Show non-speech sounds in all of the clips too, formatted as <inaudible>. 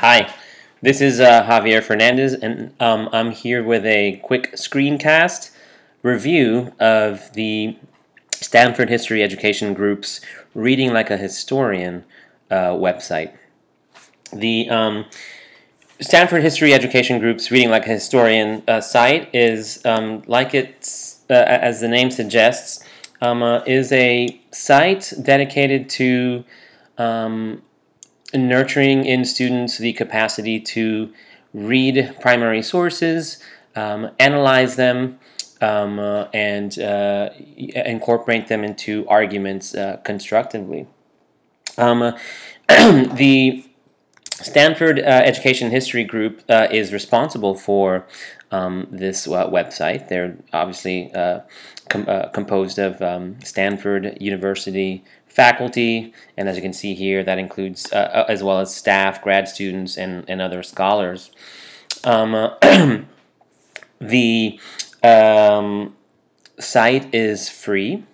Hi, this is uh, Javier Fernandez, and um, I'm here with a quick screencast review of the Stanford History Education Group's Reading Like a Historian uh, website. The um, Stanford History Education Group's Reading Like a Historian uh, site is, um, like it's, uh, as the name suggests, um, uh, is a site dedicated to um, nurturing in students the capacity to read primary sources, um, analyze them, um, uh, and uh, incorporate them into arguments uh, constructively. Um, uh, <clears throat> the Stanford uh, Education History Group uh, is responsible for um, this website. They're obviously com composed of um, Stanford University faculty, and as you can see here, that includes uh, uh, as well as staff, grad students, and, and other scholars. Um, <clears throat> the um, site is free.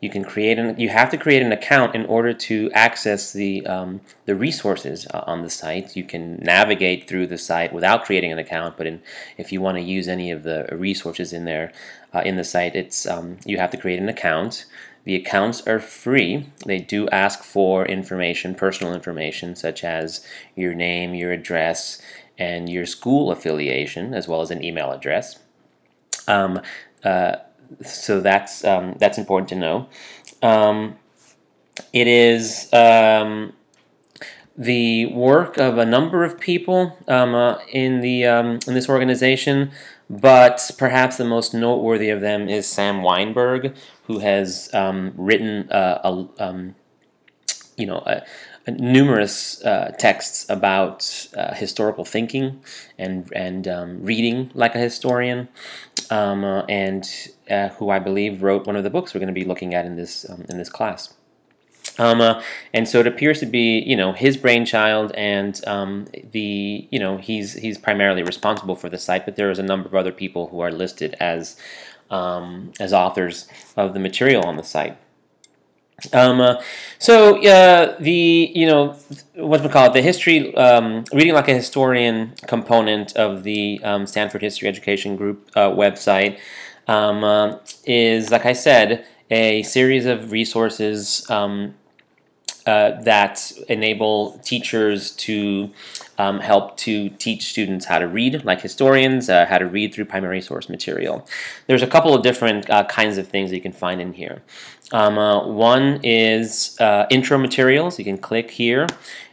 You can create an you have to create an account in order to access the um, the resources uh, on the site. You can navigate through the site without creating an account, but in, if you want to use any of the resources in there uh, in the site, it's um, you have to create an account. The accounts are free. They do ask for information, personal information, such as your name, your address, and your school affiliation, as well as an email address. Um, uh, so that's um, that's important to know. Um, it is um, the work of a number of people um, uh, in the um, in this organization, but perhaps the most noteworthy of them is Sam Wineburg, who has um, written uh, a, um, you know a, a numerous uh, texts about uh, historical thinking and and um, reading like a historian, um, uh, and uh, who I believe wrote one of the books we're going to be looking at in this um, in this class. Um, uh, and so it appears to be, you know, his brainchild, and um, the, you know, he's he's primarily responsible for the site, but there is a number of other people who are listed as um, as authors of the material on the site. Uh, so uh, the you know what we call it the history um, reading like a historian component of the um, Stanford History Education Group uh, website uh, is like I said a series of resources uh, that enable teachers to um, help to teach students how to read, like historians, uh, how to read through primary source material. There's a couple of different uh, kinds of things you can find in here. Um, uh, one is uh, intro materials. You can click here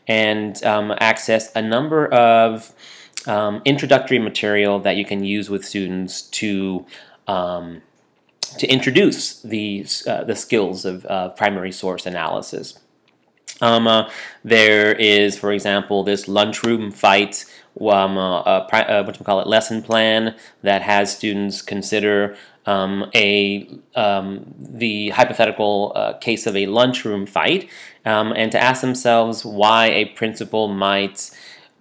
and um, access a number of um, introductory material that you can use with students to um, to introduce these uh, the skills of primary source analysis. Um, uh, there is, for example, this lunchroom fight, um, uh, uh, what do we call it, lesson plan that has students consider um, a um, the hypothetical uh, case of a lunchroom fight, um, and to ask themselves why a principal might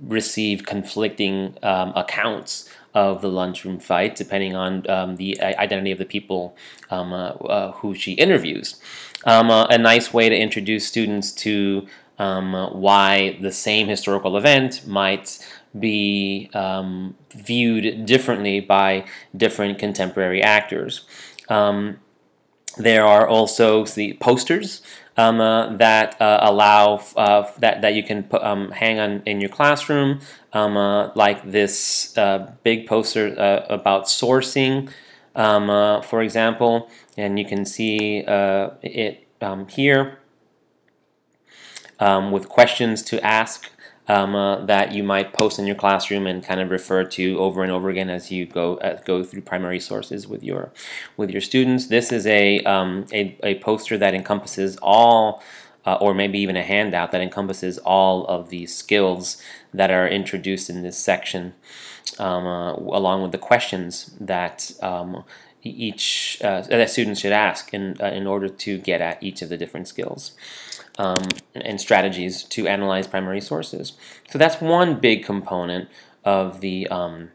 receive conflicting um, accounts of the lunchroom fight, depending on um, the identity of the people um, uh, uh, who she interviews. Um, uh, a nice way to introduce students to um, why the same historical event might be um, viewed differently by different contemporary actors. Um, there are also the posters um, uh, that uh, allow uh, that that you can put, um, hang on in your classroom, um, uh, like this uh, big poster about sourcing, um, for example, and you can see it um, here with questions to ask um, uh, that you might post in your classroom and kind of refer to over and over again as you go uh, go through primary sources with your with your students. This is a um, a, a, poster that encompasses all, uh, or maybe even a handout that encompasses all of the skills that are introduced in this section, um, uh, along with the questions that um, each uh, that students should ask in uh, in order to get at each of the different skills um, and strategies to analyze primary sources. So that's one big component of the um,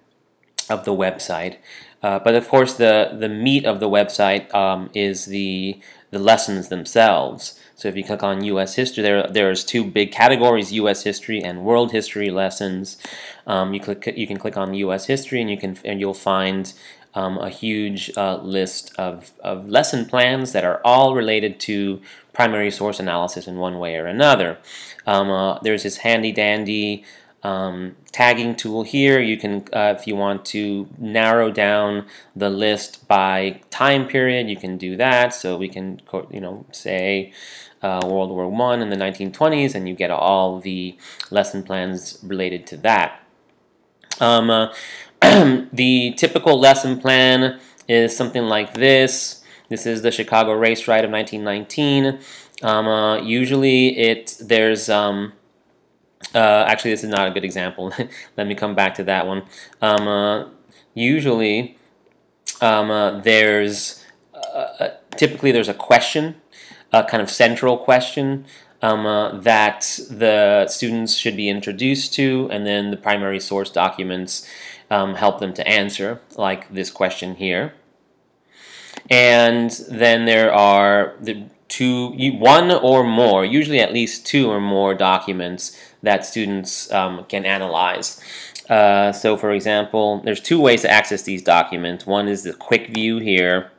of the website. Uh, but of course, the the meat of the website um, is the the lessons themselves. So if you click on U.S. history, there there's two big categories: U.S. history and world history lessons. Um, you click you can click on U.S. history, and you can and you'll find um, a huge uh, list of, of lesson plans that are all related to primary source analysis in one way or another. Um, uh, there's this handy dandy um, tagging tool here. You can, uh, if you want to narrow down the list by time period, you can do that. So we can, you know, say uh, World War One in the 1920s, and you get all the lesson plans related to that. Um, uh, <clears throat> the typical lesson plan is something like this. This is the Chicago race riot of 1919. Um, uh, usually it there's um, uh, actually this is not a good example. <laughs> Let me come back to that one. Um, uh, usually um, uh, there's uh, typically there's a question, a kind of central question um, uh, that the students should be introduced to, and then the primary source documents um, help them to answer, like this question here. And then there are the two, one or more, usually at least two or more documents that students um, can analyze. Uh, so for example, there's two ways to access these documents. One is the quick view here.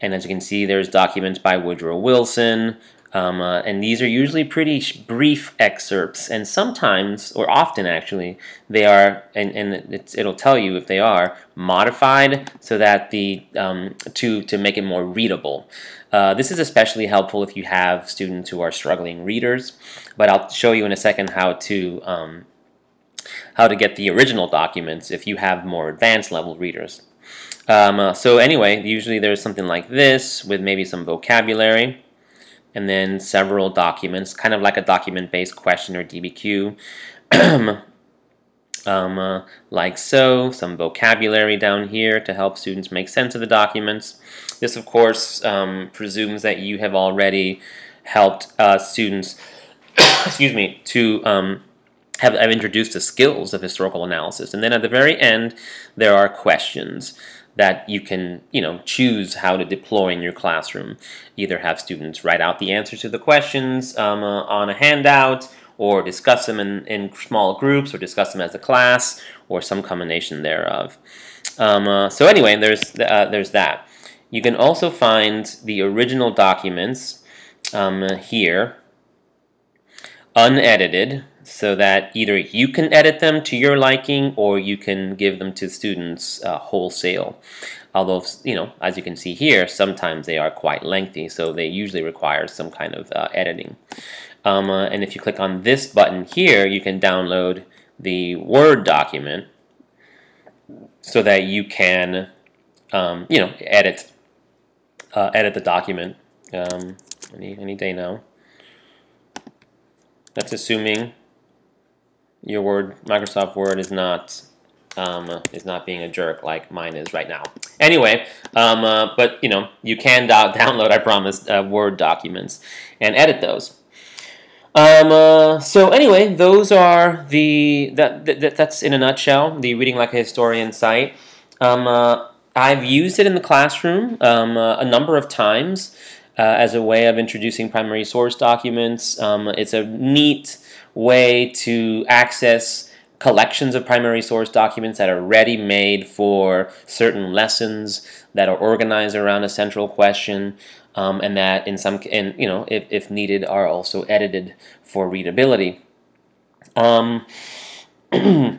And as you can see, there's documents by Woodrow Wilson, um, uh, and these are usually pretty brief excerpts, and sometimes, or often actually, they are, and, and it'll tell you if they are, modified so that the, um, to, to make it more readable. Uh, this is especially helpful if you have students who are struggling readers, but I'll show you in a second how to, um, how to get the original documents if you have more advanced level readers. Um, uh, so anyway, usually there's something like this with maybe some vocabulary and then several documents, kind of like a document-based question or DBQ, <clears throat> um, uh, like so, some vocabulary down here to help students make sense of the documents. This, of course, um, presumes that you have already helped uh, students, <coughs> excuse me, to um, have, have introduced the skills of historical analysis. And then at the very end, there are questions that you can, you know, choose how to deploy in your classroom. Either have students write out the answers to the questions um, uh, on a handout, or discuss them in, in small groups, or discuss them as a class, or some combination thereof. Um, uh, so anyway, there's uh, there's that. You can also find the original documents um, here, unedited, so that either you can edit them to your liking or you can give them to students uh, wholesale. Although, you know, as you can see here, sometimes they are quite lengthy, so they usually require some kind of uh, editing. Um, uh, and if you click on this button here, you can download the Word document so that you can, um, you know, edit uh, edit the document um, any, any day now. That's assuming your Word, Microsoft Word is not um, is not being a jerk like mine is right now. Anyway, um, uh, but you know you can do <laughs> download, I promise, uh, Word documents and edit those. Um, uh, so anyway, those are the that, that, that's in a nutshell the Reading Like a Historian site. Um, uh, I've used it in the classroom um, uh, a number of times uh, as a way of introducing primary source documents. Um, it's a neat way to access collections of primary source documents that are ready made for certain lessons that are organized around a central question um, and that in some and you know if, if needed are also edited for readability um, <clears throat>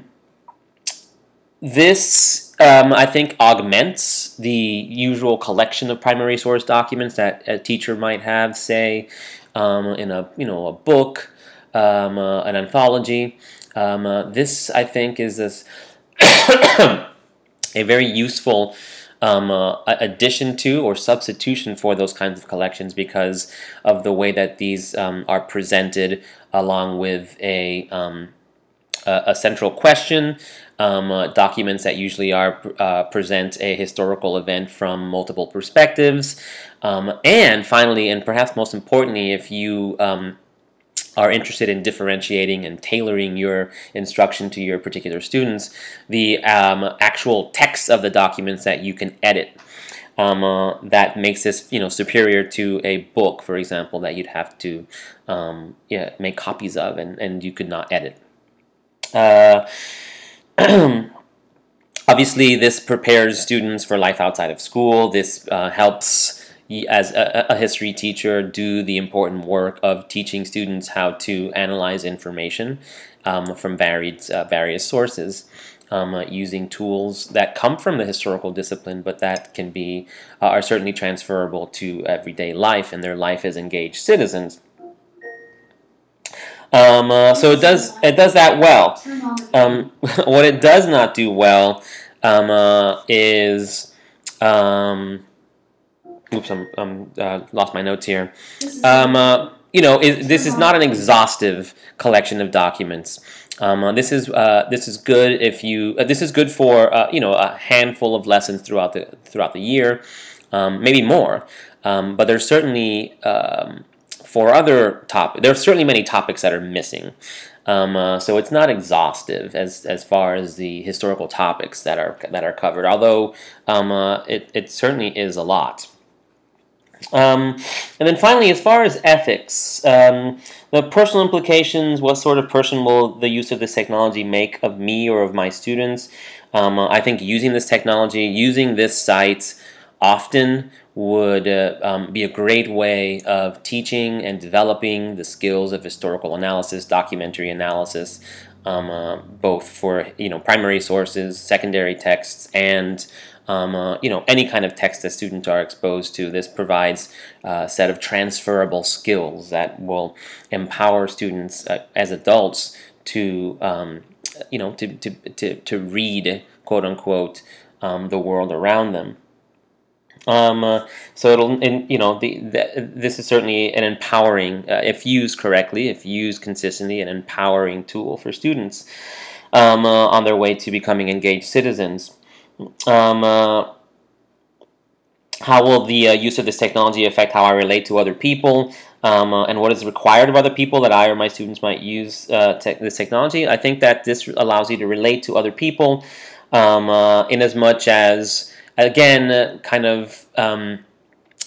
this um, I think augments the usual collection of primary source documents that a teacher might have say um, in a you know a book um, uh, an anthology. Um, uh, this, I think, is this <coughs> a very useful um, uh, addition to or substitution for those kinds of collections because of the way that these um, are presented along with a, um, a, a, central question, um, uh, documents that usually are uh, present a historical event from multiple perspectives, um, and finally, and perhaps most importantly, if you um, are interested in differentiating and tailoring your instruction to your particular students, the um, actual text of the documents that you can edit. um, uh, that makes this you know superior to a book, for example, that you'd have to um, yeah, make copies of and, and you could not edit. Uh, <clears throat> obviously, this prepares students for life outside of school. This uh, helps as a, a, history teacher do the important work of teaching students how to analyze information um, from varied uh, various sources um, uh, using tools that come from the historical discipline, but that can be uh, are certainly transferable to everyday life and their life as engaged citizens. Um, uh, so it does it does that well. Um, <laughs> what it does not do well um, uh, is um, oops, I'm, I'm uh, lost my notes here. Um, uh, you know, this is not an exhaustive collection of documents. Um, uh, this is uh, this is good if you this is good for you know a handful of lessons throughout the throughout the year, maybe more. But there's certainly for other topics. There are certainly many topics that are missing. Um, uh, so it's not exhaustive as as far as the historical topics that are that are covered. Although um, uh, it it certainly is a lot. Um, and then finally, as far as ethics, um, the personal implications, what sort of person will the use of this technology make of me or of my students? Um, I think using this technology, using this site often would uh, um, be a great way of teaching and developing the skills of historical analysis, documentary analysis, um, uh, both for you know primary sources, secondary texts, and um, uh, you know, any kind of text that students are exposed to. This provides a set of transferable skills that will empower students uh, as adults to, um, you know, to, to, to, to read, quote unquote, um, the world around them. Um, uh, so it'll, in, you know, the, the, this is certainly an empowering, uh, if used correctly, if used consistently, an empowering tool for students um, uh, on their way to becoming engaged citizens. Um, uh, how will the uh, use of this technology affect how I relate to other people? Um, uh, and what is required of other people that I or my students might use uh, te this technology? I think that this allows you to relate to other people um, uh, in as much as, again, uh, kind of um,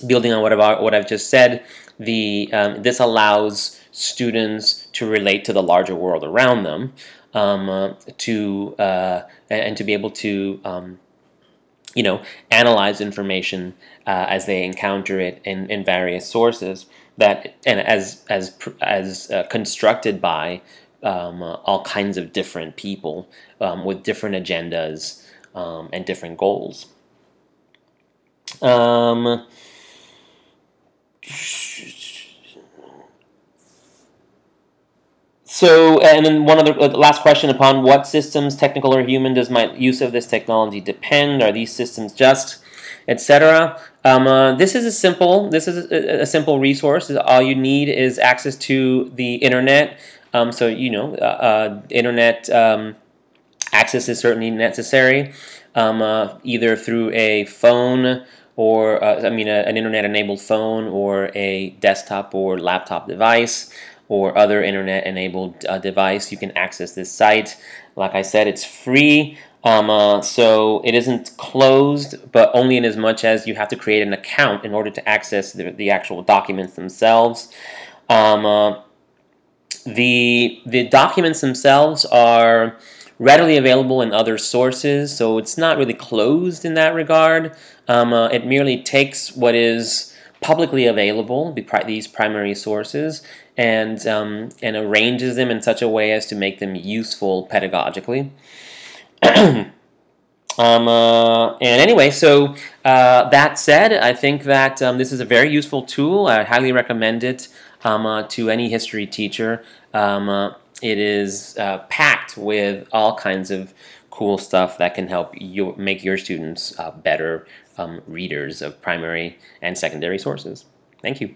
building on what I've, what I've just said, the um, this allows students to relate to the larger world around them um, uh, to and to be able to um, you know, analyze information uh, as they encounter it in, in various sources that and as as as uh, constructed by um, uh, all kinds of different people um, with different agendas um, and different goals. Um, so, and then one other uh, last question upon what systems, technical or human, does my use of this technology depend? Are these systems just, etc.? Um, uh, this is a simple. This is a, a, simple resource. All you need is access to the internet. Um, so you know, uh, uh, internet um, access is certainly necessary, um, uh, either through a phone or uh, I mean a, an internet-enabled phone or a desktop or laptop device or other internet enabled uh, device, you can access this site. Like I said, it's free. Um, uh, so it isn't closed, but only in as much as you have to create an account in order to access the, the actual documents themselves. Um, uh, the, the documents themselves are readily available in other sources, so it's not really closed in that regard. Um, uh, it merely takes what is publicly available, these primary sources, and, um, and arranges them in such a way as to make them useful pedagogically. <clears throat> um, uh, and anyway, so uh, that said, I think that um, this is a very useful tool. I highly recommend it um, uh, to any history teacher. Um, uh, it is uh, packed with all kinds of cool stuff that can help you make your students uh, better um, readers of primary and secondary sources. Thank you.